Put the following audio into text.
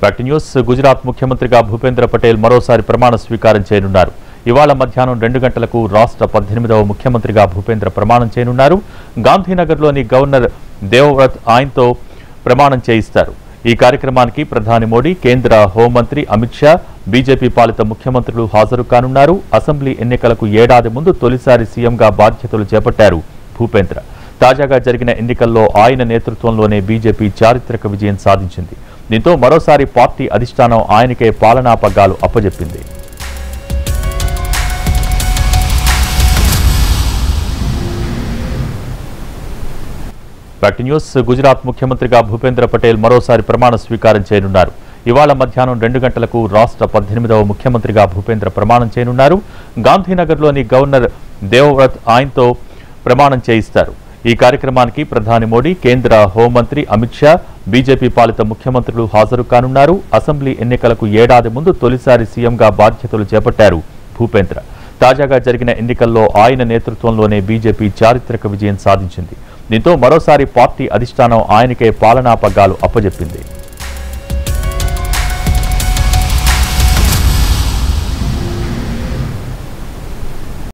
Back news Gujarat ముఖ్యమంత్రిగా భూపేంద్ర పటేల్ మరోసారి ప్రమాణ స్వీకారం చేయనున్నారు. ఇవాళ మధ్యాహ్నం రెండు గంటలకు రాష్ట్ర పద్దెనిమిదవ ముఖ్యమంత్రిగా భూపేంద్ర ప్రమాణం చేయనున్నారు. గాంధీనగర్లోని గవర్నర్ దేవవ్రత్ ఆయనతో ప్రమాణం చేయిస్తారు. ఈ కార్యక్రమానికి ప్రధాని మోడీ కేంద్ర హోంమంత్రి అమిత్ షా బీజేపీ పాలిత ముఖ్యమంత్రులు హాజరు కానున్నారు. అసెంబ్లీ ఎన్నికలకు ఏడాది ముందు తొలిసారి సీఎంగా బాధ్యతలు చేపట్టారు భూపేంద్ర. తాజాగా జరిగిన ఎన్నికల్లో ఆయన నేతృత్వంలోనే బీజేపీ చారిత్రక విజయం సాధించింది. దీంతో మరోసారి పార్టీ అధిష్టానం ఆయనకే పాలనా పగ్గాలు అప్పజెప్పింది. న్యూస్ గుజరాత్ ముఖ్యమంత్రిగా భూపేంద్ర పటేల్ మరోసారి ప్రమాణ స్వీకారం చేయనున్నారు. ఇవాళ మధ్యాహ్నం రెండు గంటలకు రాష్ట్ర పద్దెనిమిదవ ముఖ్యమంత్రిగా భూపేంద్ర ప్రమాణం చేయనున్నారు. గాంధీనగర్లోని గవర్నర్ దేవవ్రత్ ఆయనతో ప్రమాణం చేయిస్తారు. ఈ కార్యక్రమానికి ప్రధాని మోడీ కేంద్ర హోంమంత్రి అమిత్ షా బీజేపీ పాలిత ముఖ్యమంత్రులు హాజరు కానున్నారు. అసెంబ్లీ ఎన్నికలకు ఏడాది ముందు తొలిసారి సీఎంగా బాధ్యతలు చేపట్టారు భూపేంద్ర. తాజాగా జరిగిన ఎన్నికల్లో ఆయన నేతృత్వంలోనే బీజేపీ చారిత్రక విజయం సాధించింది. దీంతో మరోసారి పార్టీ అధిష్టానం ఆయనకే పాలనా పగ్గాలు అప్పజెప్పింది.